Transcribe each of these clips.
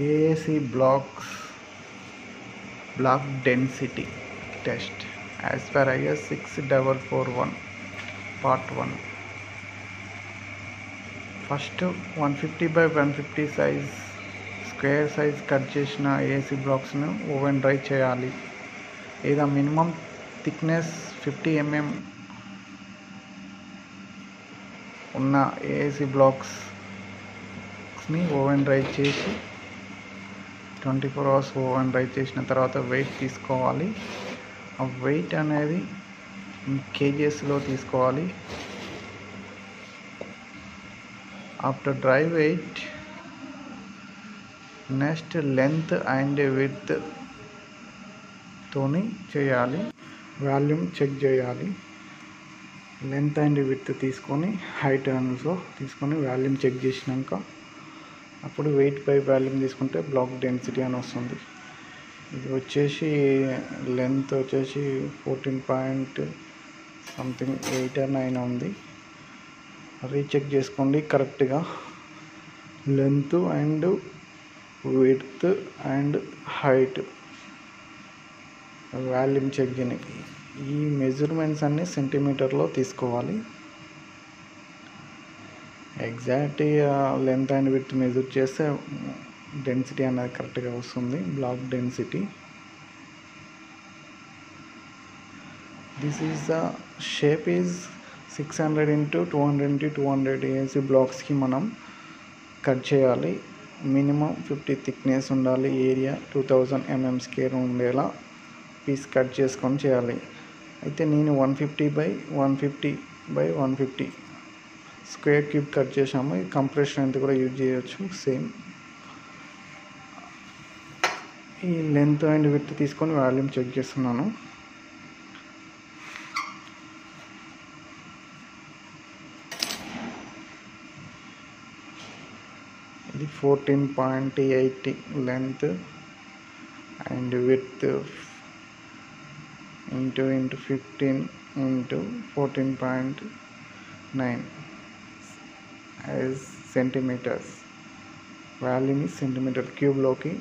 AAC blocks block density test as per IS six double four one part one first one fifty by one fifty size square size cut చేసిన AC బ్లాక్స్ను oven dry చేయాలి లేదా minimum thickness fifty MM ఉన్న AC బ్లాక్స్ని oven dry చేసి twenty four hours oven dry చేసిన తర్వాత weight తీసుకోవాలి. ఆ వెయిట్ అనేది కేజీఎస్లో తీసుకోవాలి. After dry weight next length and width తోని చేయాలి. వాల్యూమ్ చెక్ చేయాలి. లెంత్ అండ్ విత్ తీసుకొని హైట్ ఆల్సో తీసుకొని వాల్యూమ్ చెక్ చేసినాక అప్పుడు వెయిట్ బై వాల్యూమ్ తీసుకుంటే బ్లాక్ డెన్సిటీ అని వస్తుంది. ఇది వచ్చేసి లెంత్ వచ్చేసి fourteen point something eight or nine ఉంది. రీచెక్ చేసుకోండి కరెక్ట్గా length and width and height volume check చేయడానికి ఈ మెజర్మెంట్స్ అన్నీ సెంటీమీటర్లో తీసుకోవాలి. Exact length and width measure చేస్తే డెన్సిటీ అనేది కరెక్ట్గా వస్తుంది block density this is the shape is six hundred into two hundred into two hundred AC బ్లాక్స్కి మనం కట్ చేయాలి. మినిమం ఫిఫ్టీ థిక్నెస్ ఉండాలి area two thousand MM square ఉండేలా piece cut చేసుకొని చేయాలి. అయితే నేను one fifty by one fifty by one fifty square cube cut చేసాము ఈ కంప్రెషన్ ఎంత కూడా యూజ్ చేయొచ్చు. సేమ్. ఈ లెంత్ అండ్ విత్ తీసుకొని వాల్యూమ్ చెక్ చేస్తున్నాను. ఇది fourteen point eight length and width into into fifteen into fourteen point nine. As centimeters వాల్యూని సెంటీమీటర్ క్యూబ్లోకి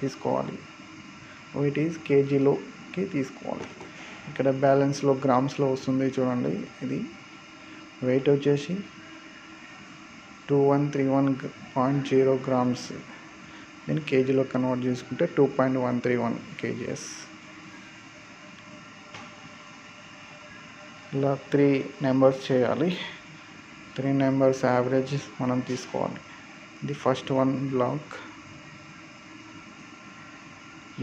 తీసుకోవాలి. వెయిట్ ఈజ్ కేజీలోకి తీసుకోవాలి. ఇక్కడ బ్యాలెన్స్లో గ్రామ్స్లో వస్తుంది చూడండి. ఇది వెయిట్ వచ్చేసి two one three one point zero grams దీన్ని కేజీలో కన్వర్ట్ చేసుకుంటే two point one three one KGs ఇలా త్రీ నెంబర్స్ చేయాలి. త్రీ నెంబర్స్ యావరేజ్ మనం తీసుకోవాలి. ఇది ఫస్ట్ వన్ బ్లాక్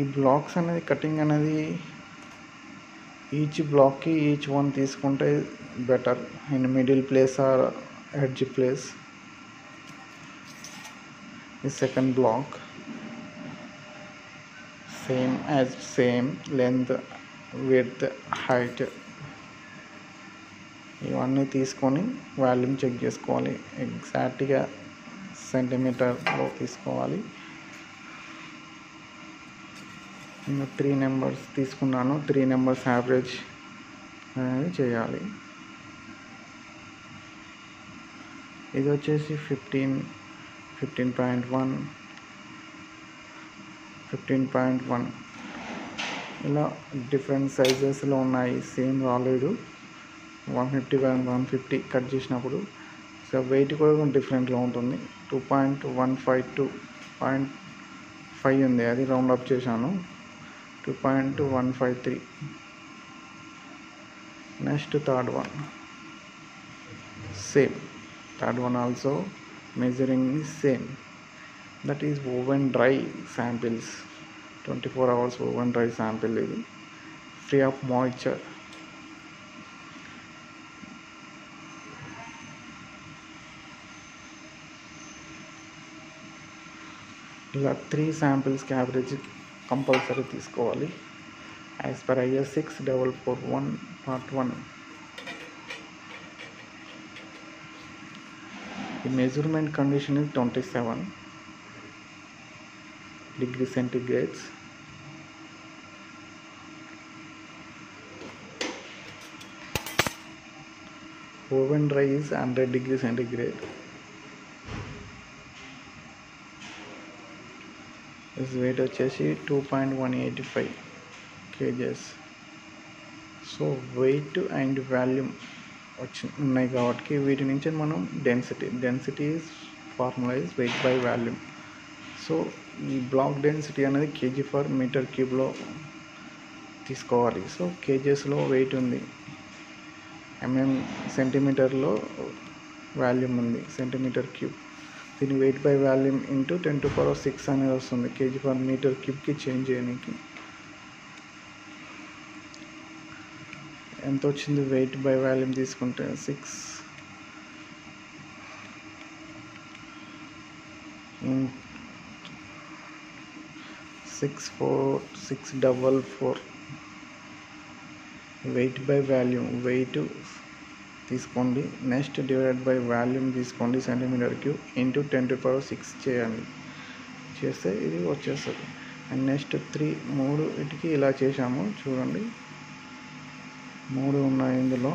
ఈ బ్లాక్స్ అనేది కటింగ్ అనేది ఈచ్ బ్లాక్కి ఈచ్ వన్ తీసుకుంటే better in middle place or edge place ఈ second block same as same length width height ఇవన్నీ తీసుకొని వాల్యూమ్ చెక్ చేసుకోవాలి. ఎగ్జాక్ట్గా సెంటీమీటర్లో తీసుకోవాలి. నేను త్రీ నెంబర్స్ తీసుకున్నాను. త్రీ నెంబర్స్ యావరేజ్ అనేది చేయాలి. ఇది వచ్చేసి fifteen fifteen point one fifteen point one ఇలా డిఫరెంట్ సైజెస్లో ఉన్నాయి. సేమ్ రాలేదు. One fifty by one fifty cut చేసినప్పుడు సో వెయిట్ కూడా డిఫరెంట్గా ఉంటుంది. Two point one five two point five ఉంది. అది రౌండ్ అప్ చేశాను. Two point one five three next third one. Same. Third one also measuring same. That is oven dry samples. Twenty four hours oven dry sample ఇది. Free of moisture. ఇలా త్రీ శాంపిల్స్కి average compulsory తీసుకోవాలి. As per IS six double four one part one ఈ measurement condition is twenty seven degree centigrades oven dry is hundred degree centigrade this weight వచ్చేసి two point one eighty five KGs so weight and volume వచ్చి ఉన్నాయి కాబట్టి వీటి నుంచి మనం density density formula is weight by volume so ఈ block density అనేది KG for metre క్యూబ్లో తీసుకోవాలి. సో కేజెస్లో వెయిట్ ఉంది. ఎంఎం సెంటీమీటర్లో వాల్యూమ్ ఉంది సెంటీమీటర్ క్యూబ్ దీని weight by volume into ten to power six అనేది వస్తుంది. కేజీ పర్ మీటర్ క్యూబ్కి చేంజ్ చేయడానికి. ఎంత వచ్చింది వెయిట్ బై వాల్యూమ్ తీసుకుంటే? Six six four six double four weight by volume weight తీసుకోండి. నెక్స్ట్ డివైడెడ్ బై వాల్యూమ్ తీసుకోండి centimeter cube into ten to power six చేయండి. చేస్తే ఇది వచ్చేస్తుంది. అండ్ నెక్స్ట్ త్రీ మూడు ఇటుకి ఇలా చేసాము చూడండి. మూడు ఉన్నాయి ఇందులో.